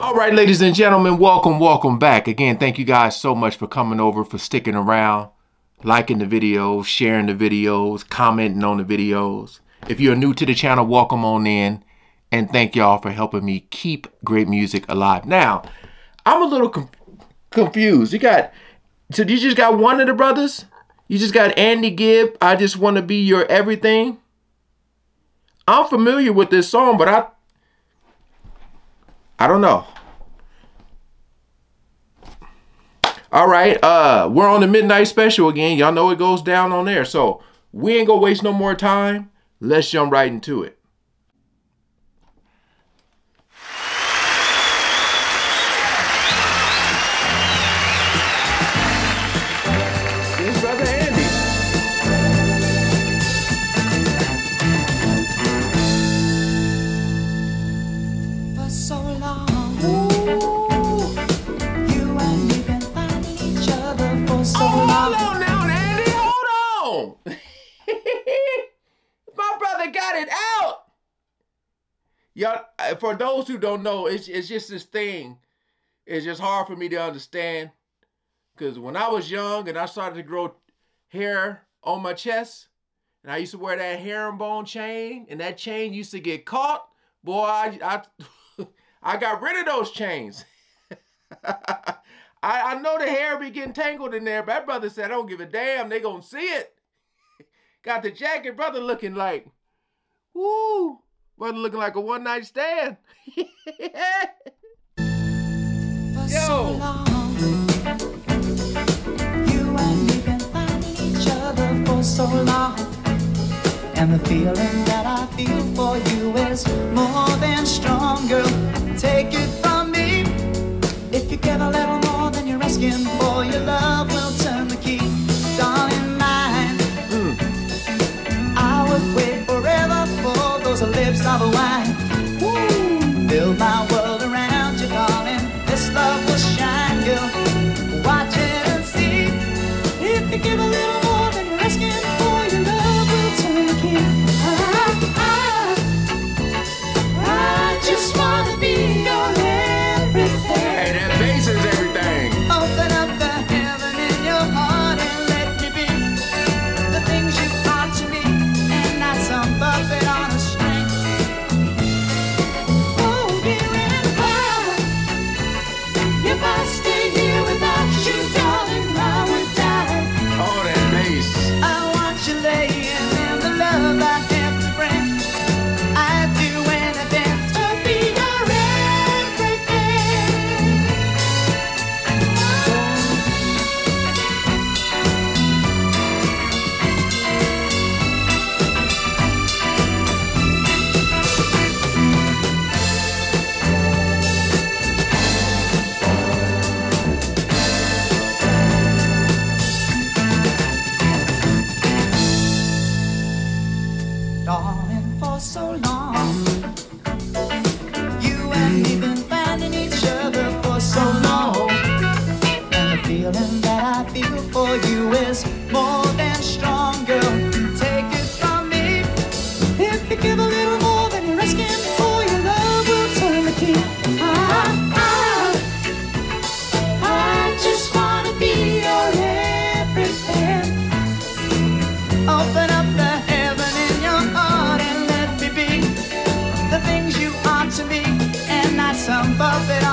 All right, ladies and gentlemen, welcome, welcome back. Again, thank you guys so much for coming over, for sticking around, liking the videos, sharing the videos, commenting on the videos. If you're new to the channel, welcome on in. And thank y'all for helping me keep great music alive. Now, I'm a little com confused. You got, so you just got one of the brothers? You just got Andy Gibb, I Just Want to Be Your Everything? I'm familiar with this song, but I, I don't know. All right, uh, we're on the midnight special again. Y'all know it goes down on there. So we ain't gonna waste no more time. Let's jump right into it. So long. You and me been finding each other for so Oh, long. hold on now, Andy. Hold on. My brother got it out. Y'all, uh, for those who don't know, it's it's just this thing. It's just hard for me to understand. Cause when I was young and I started to grow hair on my chest, and I used to wear that herringbone chain, and that chain used to get caught, boy, I I, I got rid of those chains. I, I know the hair be getting tangled in there, but that brother said, I don't give a damn. They gonna see it. Got the jacket, brother looking like, woo, brother looking like a one night stand. For Yo. so long. And the feeling that I feel for you is more than strong, girl. Take it from me. If you give a little more than you're asking for, your love will turn the key. Darling, mine. I would wait forever for those lips of wine. Woo! Build my and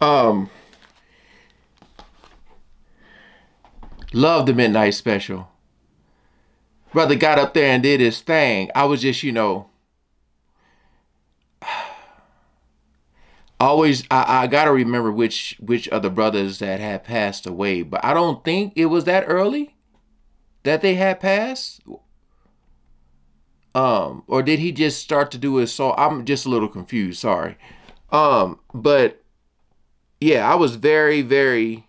Um, love the midnight special. Brother got up there and did his thing. I was just, you know, always I, I gotta remember which which other brothers that had passed away, but I don't think it was that early that they had passed. Um, or did he just start to do his song? I'm just a little confused, sorry. Um, but yeah, I was very, very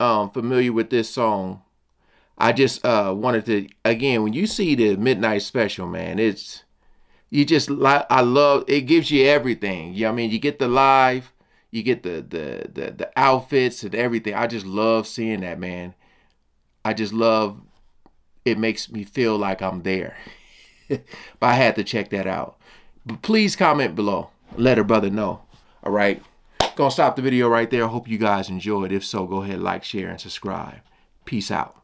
um familiar with this song. I just uh wanted to again when you see the midnight special, man, it's you just like I love it gives you everything. You know I mean you get the live, you get the the the the outfits and everything. I just love seeing that, man. I just love it makes me feel like I'm there. but I had to check that out. But please comment below. Let her brother know. All right. Gonna stop the video right there. Hope you guys enjoyed. If so, go ahead, like, share, and subscribe. Peace out.